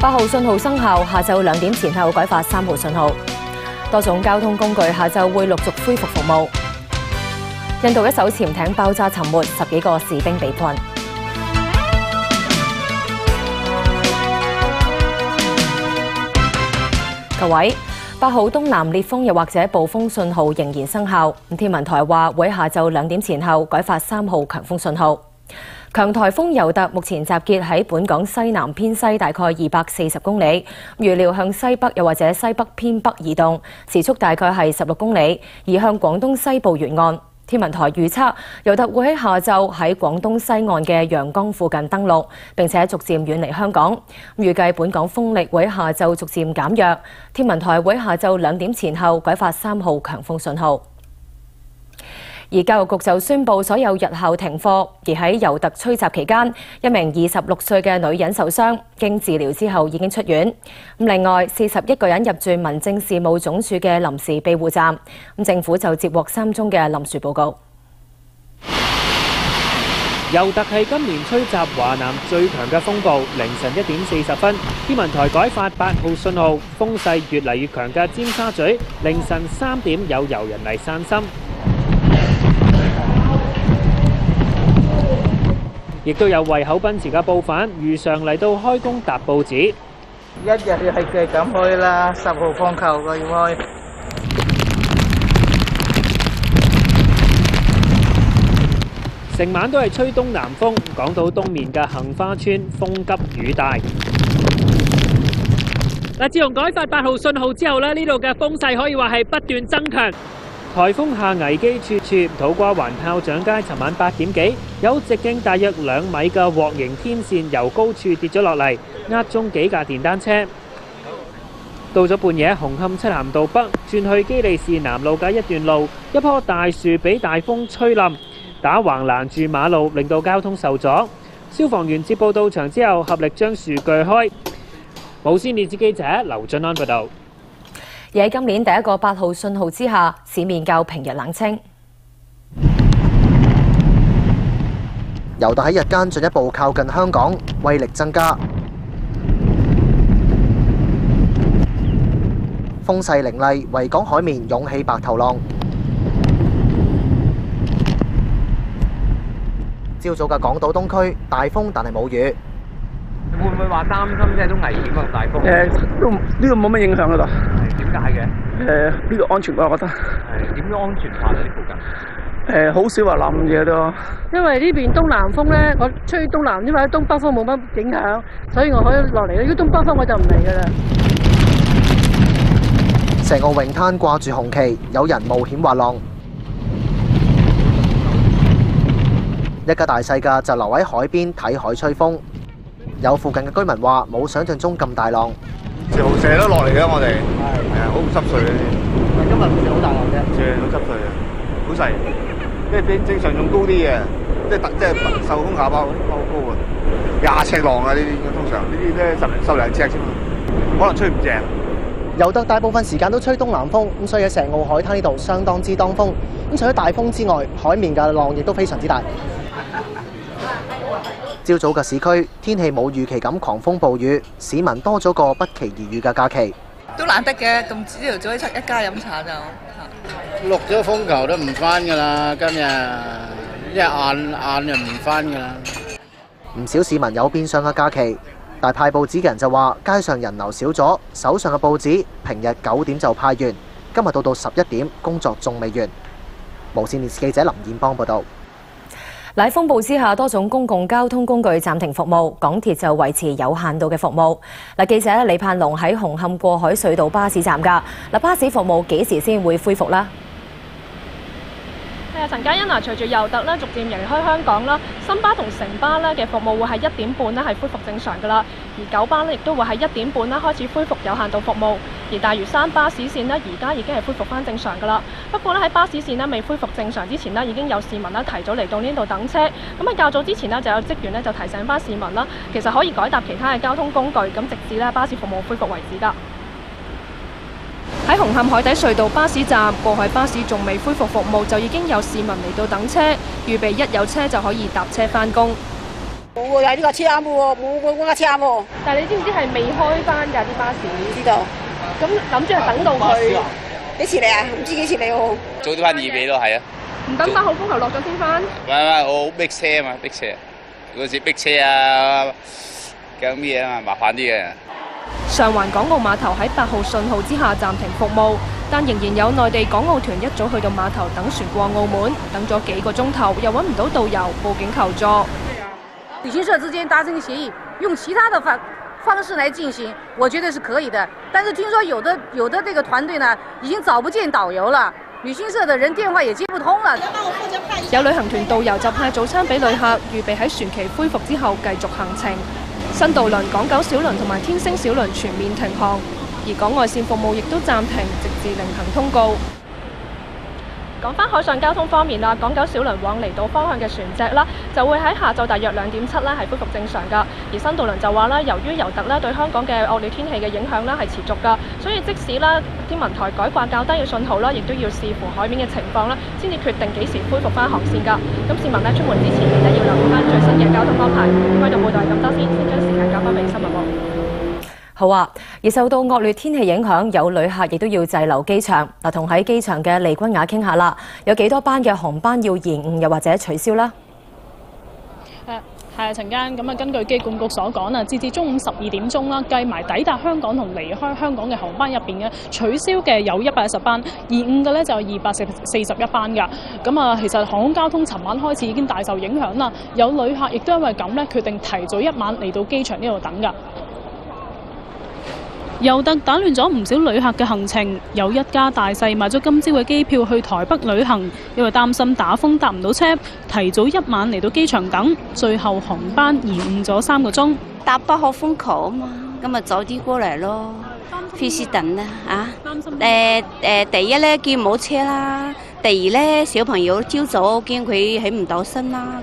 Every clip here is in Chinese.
八號信號生效，下晝兩點前後改發三號信號。多種交通工具下晝會陸續恢復服務。印度一艘潛艇爆炸沉沒，十幾個士兵被困。各位，八号东南烈风又或者暴风信号仍然生效。天文台话会下昼两点前后改发三号强风信号。强台风尤特目前集结喺本港西南偏西大概二百四十公里，预料向西北又或者西北偏北移动，时速大概系十六公里，移向广东西部沿岸。天文台預測尤特會喺下晝喺廣東西岸嘅陽江附近登陸，並且逐漸遠離香港。預計本港風力會喺下晝逐漸減弱。天文台會喺下晝兩點前後改發三號強風信號。而教育局就宣布所有日校停課。而喺尤特吹襲期間，一名二十六歲嘅女人受傷，經治療之後已經出院。咁另外，四十一個人入住民政事務總署嘅臨時庇護站。咁政府就接獲三宗嘅臨時報告。尤特係今年吹襲華南最強嘅風暴，凌晨一點四十分，天文台改發八號信號，風勢越嚟越強嘅尖沙咀，凌晨三點有遊人嚟散心。亦都有胃口奔馳嘅報販，如常嚟到開工搭報紙。一日係嘅咁開啦，十號放球嘅要開。成晚都係吹東南風，港島東面嘅杏花村風急雨大。嗱，自從改發八號信號之後咧，呢度嘅風勢可以話係不斷增強。颱風下危機處處，土瓜灣炮仗街尋晚八點幾，有直徑大約兩米嘅镬形天線由高處跌咗落嚟，壓中幾架電單車。到咗半夜，紅磡漆咸道北轉去基利士南路嘅一段路，一棵大樹俾大風吹冧，打橫攔住馬路，令到交通受阻。消防員接報到場之後，合力將樹鋸開。無線電視記者劉俊安報道。而喺今年第一個八號信號之下，市面較平日冷清。尤特喺日間進一步靠近香港，威力增加，風勢凌厲，維港海面湧起白頭浪。朝早嘅港島東區大風，但係冇雨。會唔會話擔心即係都危險啊？大風誒，都呢度冇乜影響嗰度。點解嘅？誒，呢度安全啩，我覺得。係點樣安全法啊？呢附近？誒，好少話冧嘢都。因為呢邊東南風咧，我吹東南，因為東北風冇乜影響，所以我可以落嚟。如果東北風我就唔嚟噶啦。石澳泳灘掛住紅旗，有人冒險滑浪。一家大細嘅就留喺海邊睇海吹風。有附近嘅居民話冇想象中咁大浪，潮射都落嚟嘅我哋，係啊，好濕碎嘅。今日唔係好大浪啫，好濕碎啊，好細，即係比正常仲高啲嘅，即係即係受風下包好高啊，廿尺浪啊呢啲，通常呢啲咧十零十零尺啫嘛，可能吹唔正。尤特大部分時間都吹東南風，咁所以喺石澳海灘呢度相當之當風。咁除咗大風之外，海面嘅浪亦都非常之大。朝早嘅市區天氣冇預期咁狂風暴雨，市民多咗個不期而遇嘅假期。都難得嘅，咁朝頭早一出一家飲茶就落咗風球都唔翻噶啦，今日一晏晏就唔翻噶啦。唔少市民有變相嘅假期，但派報紙嘅人就話街上人流少咗，手上嘅報紙平日九點就派完，今日到到十一點工作仲未完。無線電視記者林燕邦報道。喺風暴之下，多種公共交通工具暫停服務，港鐵就維持有限度嘅服務。嗱，記者李盼龍喺紅磡過海隧道巴士站㗎。嗱，巴士服務幾時先會恢復啦？陳嘉欣啊，隨住尤特咧逐漸離開香港啦，新巴同城巴咧嘅服務會喺一點半咧係恢復正常㗎啦，而九巴咧亦都會喺一點半咧開始恢復有限度服務，而大嶼山巴士線咧而家已經係恢復翻正常㗎啦。不過咧喺巴士線咧未恢復正常之前咧，已經有市民咧提早嚟到呢度等車。咁喺較早之前咧就有職員咧就提醒翻市民啦，其實可以改搭其他嘅交通工具，咁直至咧巴士服務恢復為止㗎。喺紅磡海底隧道巴士站，過海巴士仲未恢復服務，就已經有市民嚟到等車，預備一有車就可以搭車返工。冇喎，有呢個車喎，冇冇嗰架車喎。但係你知唔知係未開返㗎啲巴士？知道。咁諗住係等到佢幾時嚟啊？唔知幾時嚟喎。早啲翻二尾咯，係啊。唔等八號風球落咗先翻。唔係唔係，我逼車啊嘛，逼車。嗰時逼車啊，搞咩啊嘛，麻煩啲嘅。上環港澳碼頭喺八號信號之下暫停服務，但仍然有內地港澳團一早去到碼頭等船過澳門，等咗幾個鐘頭又揾唔到導遊，報警求助。旅行社之間達成协议，用其他的方方式来进行，我覺得是可以的。但是聽說有的有的這個團隊呢，已經找不見導遊了，旅行社的人電話也接不通了。有旅行團導遊就派早餐俾旅客，預備喺船期恢復之後繼續行程。新渡轮、港九小轮同埋天星小轮全面停航，而港外线服务亦都暂停，直至另行通告。講翻海上交通方面啦，港九小輪往離島方向嘅船隻啦，就會喺下晝大約兩點七咧係恢復正常噶。而新渡輪就話啦，由於尤特咧對香港嘅惡劣天氣嘅影響咧係持續噶，所以即使啦天文台改掛較低嘅信號啦，亦都要視乎海面嘅情況啦，先至決定幾時恢復翻航線噶。咁市民咧出門之前記得要留意翻最新嘅交通安排。開到報道係咁多先，先將時間交翻俾新聞部。好啊！而受到惡劣天氣影響，有旅客亦都要滯留機場。嗱，同喺機場嘅利君雅傾下啦，有幾多班嘅航班要延誤又或者取消啦？誒係啊，陳間咁啊，根據機管局所講啊，截至中午十二點鐘啦，計埋抵達香港同離開香港嘅航班入邊嘅取消嘅有一百一十班，延誤嘅咧就二百四四十一班㗎。咁啊，其實航空交通尋晚開始已經大受影響啦，有旅客亦都因為咁咧，決定提早一晚嚟到機場呢度等㗎。尤特打亂咗唔少旅客嘅行程，有一家大細買咗今朝嘅機票去台北旅行，因為擔心打風搭唔到車，提早一晚嚟到機場等，最後航班延誤咗三個鐘。搭八號風球啊嘛，咁咪早啲過嚟咯，費事等啦啊！誒誒，第一咧見冇車啦，第二咧小朋友朝早驚佢起唔到身啦。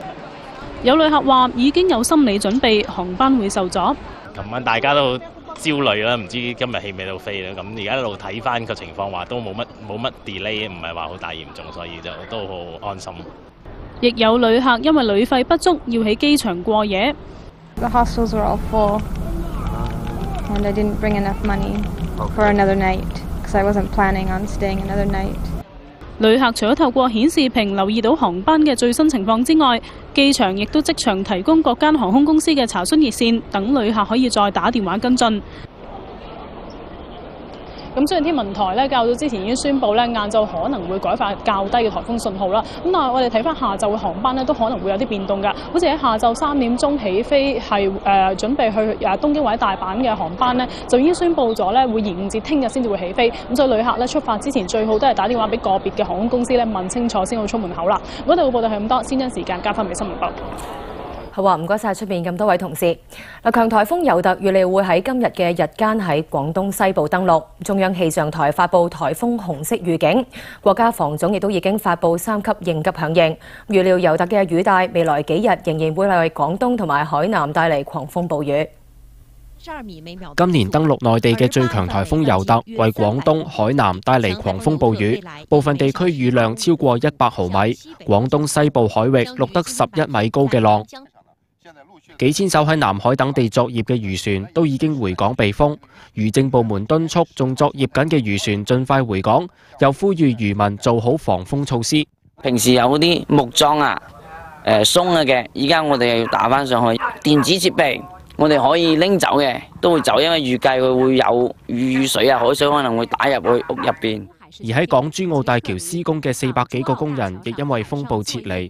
有旅客話已經有心理準備，航班會受阻。琴晚大家都焦慮啦，唔知今日起未到飛啦。咁而家一路睇翻個情況，話都冇乜冇乜 delay，唔係話好大嚴重，所以就都好安心。亦有旅客因為旅費不足，要喺機場過夜。The hostels were all full, and I didn't bring enough money for another night because I wasn't planning on staying another night. 旅客除咗透過顯示屏留意到航班嘅最新情況之外，機場亦都即場提供各間航空公司嘅查詢熱線，等旅客可以再打電話跟進。咁雖然天文台咧較早之前已經宣布咧，晏晝可能會改發較低嘅颱風信號啦。咁但係我哋睇翻下晝嘅航班咧，都可能會有啲變動㗎。好似喺下晝三點鐘起飛係誒、呃、準備去誒東京或者大阪嘅航班呢，就已經宣布咗咧會延誤至聽日先至會起飛。咁所以旅客咧出發之前最好都係打電話俾個別嘅航空公司咧問清楚先好出門口啦。我哋嘅報道係咁多，先將時間交翻俾新聞部。好啊，唔該晒出邊咁多位同事。嗱，強颱風尤特預料會喺今日嘅日間喺廣東西部登陸。中央氣象台發布颱風紅色預警，國家防總亦都已經發布三級應急響應。預料尤特嘅雨帶未來幾日仍然會為廣東同埋海南帶嚟狂風暴雨。今年登陸內地嘅最強颱風尤特，為廣東、海南帶嚟狂風暴雨，部分地區雨量超過一百毫米，廣東西部海域錄得十一米高嘅浪。幾千艘喺南海等地作業嘅漁船都已經回港避風，渔政部門敦促仲作業緊嘅漁船盡快回港，又呼籲漁民做好防風措施。平時有啲木樁啊、誒鬆啊嘅，依家我哋又要打翻上去。電子設備我哋可以拎走嘅，都會走，因為預計佢會有雨水啊、海水可能會打入去屋入邊。而喺港珠澳大橋施工嘅四百幾個工人，亦因為風暴撤離。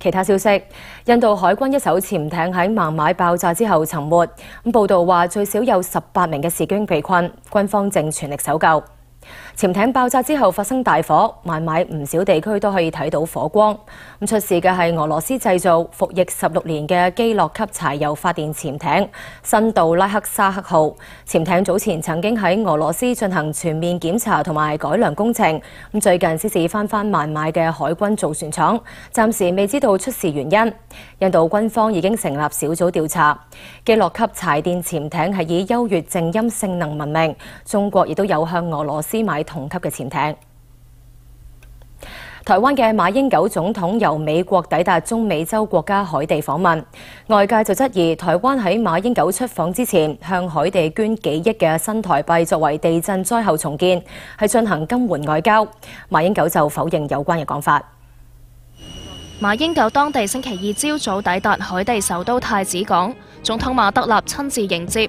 其他消息，印度海軍一艘潛艇喺孟買爆炸之後沉沒。咁報道話最少有十八名嘅士兵被困，軍方正全力搜救。潛艇爆炸之後發生大火，孟買唔少地區都可以睇到火光。咁出事嘅係俄羅斯製造、服役十六年嘅基洛級柴油發電潛艇新杜拉克沙克號。潛艇早前曾經喺俄羅斯進行全面檢查同埋改良工程，咁最近先至翻返孟買嘅海軍造船廠，暫時未知道出事原因。印度軍方已經成立小組調查。基洛級柴電潛艇係以優越靜音性能聞名，中國亦都有向俄羅斯買同級嘅潛艇。台灣嘅馬英九總統由美國抵達中美洲國家海地訪問，外界就質疑台灣喺馬英九出訪之前向海地捐幾億嘅新台幣作為地震災後重建，係進行金援外交。馬英九就否認有關嘅講法。馬英九當地星期二朝早抵達海地首都太子港，總統馬德納親自迎接。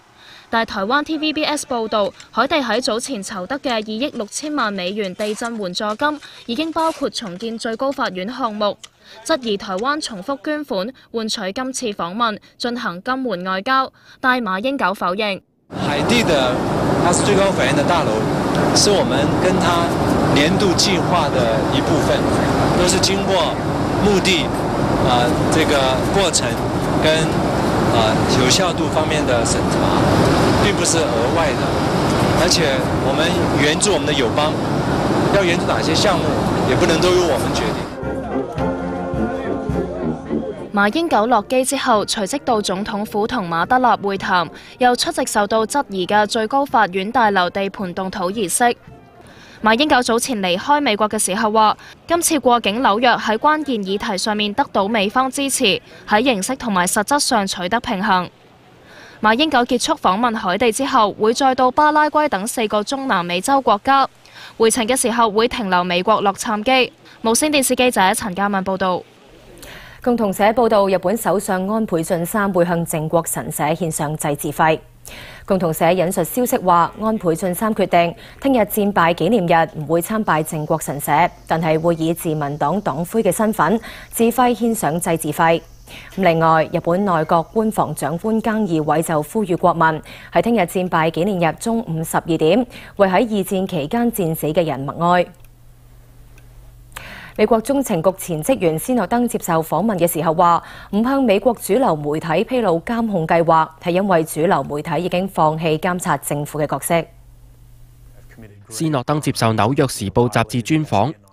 但係台灣 TVBS 報導，海地喺早前籌得嘅二億六千萬美元地震援助金，已經包括重建最高法院項目，質疑台灣重複捐款換取今次訪問進行金援外交，但馬英九否認。海地的它是最高法院的大樓，是我們跟他年度計劃的一部分，都是經過目的啊、呃、這個過程跟啊、呃、有效度方面的審查，并不是额外的。而且我们援助我们的友邦，要援助哪些项目，也不能都由我们决定。马英九落机之后，随即到总统府同马德納會談，又出席受到质疑嘅最高法院大楼地盘动土仪式。马英九早前离开美国嘅时候话，今次过境纽约喺关键议题上面得到美方支持，喺形式同埋实质上取得平衡。馬英九結束訪問海地之後，會再到巴拉圭等四個中南美洲國家。回程嘅時候會停留美國洛杉磯。無線電視記者陳嘉敏報導。共同社報道，日本首相安倍晉三會向靖國神社獻上祭祀費。共同社引述消息話，安倍晉三決定聽日戰敗紀念日唔會參拜靖國神社，但係會以自民黨黨魁嘅身份自費獻上祭祀費。另外，日本內閣官房長官菅義偉就呼籲國民喺聽日戰敗紀念日中午十二點，為喺二戰期間戰死嘅人默哀。美國中情局前職員斯諾登接受訪問嘅時候話，唔向美國主流媒體披露監控計劃，係因為主流媒體已經放棄監察政府嘅角色。斯諾登接受《紐約時報》雜誌專訪，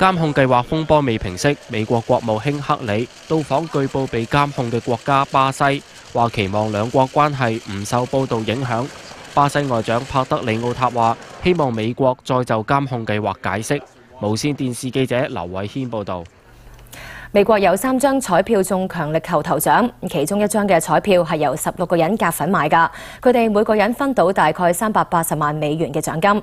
監控計劃風波未平息，美國國務卿克里到訪據報被監控嘅國家巴西，話期望兩國關係唔受報導影響。巴西外長帕德里奧塔話：希望美國再就監控計劃解釋。無線電視記者劉偉軒報導。美國有三張彩票中強力球頭獎，其中一張嘅彩票係由十六個人夾份買㗎，佢哋每個人分到大概三百八十萬美元嘅獎金。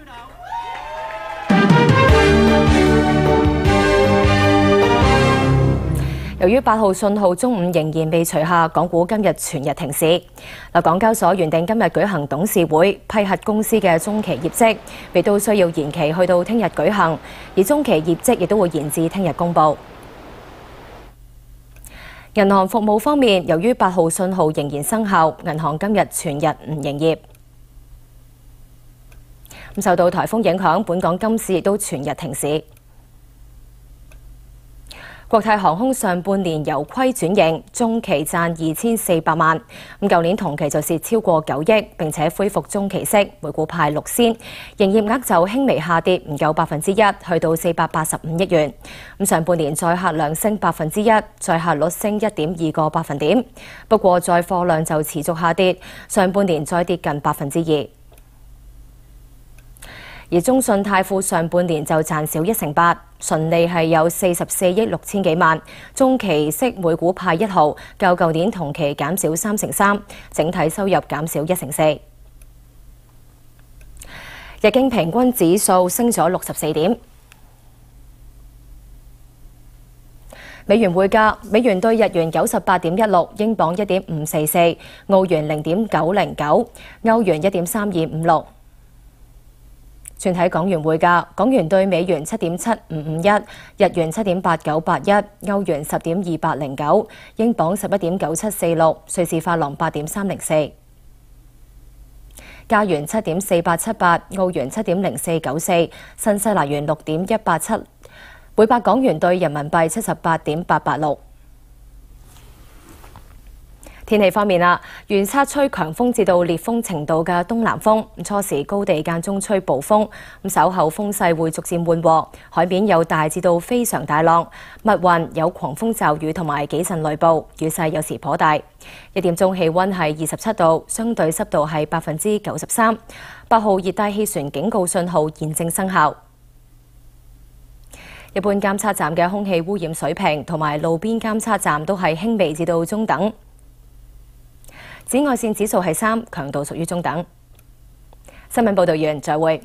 由於八號信號中午仍然未除下，港股今日全日停市。嗱，港交所原定今日舉行董事會批核公司嘅中期業績，亦都需要延期去到聽日舉行，而中期業績亦都會延至聽日公佈。銀行服務方面，由於八號信號仍然生效，銀行今日全日唔營業。咁受到颱風影響，本港今市亦都全日停市。國泰航空上半年由虧轉盈，中期賺二千四百萬。咁舊年同期就蝕超過九億，並且恢復中期息，每股派六仙。營業額就輕微下跌，唔夠百分之一，去到四百八十五億元。咁上半年載客量升百分之一，載客率升一點二個百分點。不過載貨量就持續下跌，上半年再跌近百分之二。而中信泰富上半年就賺少一成八，純利係有四十四億六千幾萬，中期息每股派一毫，較舊年同期減少三成三，整體收入減少一成四。日經平均指數升咗六十四點。美元匯價：美元對日元九十八點一六，英鎊一點五四四，澳元零點九零九，歐元一點三二五六。全体港元匯價：港元對美元七點七五五一，日元七點八九八一，歐元十點二八零九，英鎊十一點九七四六，瑞士法郎八點三零四，加元七點四八七八，澳元七點零四九四，新西蘭元六點一八七，每百港元對人民幣七十八點八八六。天氣方面啦，預測吹強風至到烈風程度嘅東南風，初時高地間中吹暴風，咁稍後風勢會逐漸緩和，海面有大至到非常大浪，密雲有狂風驟雨同埋幾陣雷暴，雨勢有時頗大。一點鐘氣溫係二十七度，相對濕度係百分之九十三，八號熱帶氣旋警告信號現正生效。一般監測站嘅空氣污染水平同埋路邊監測站都係輕微至到中等。紫外線指數係三，強度屬於中等。新聞報道完，再會。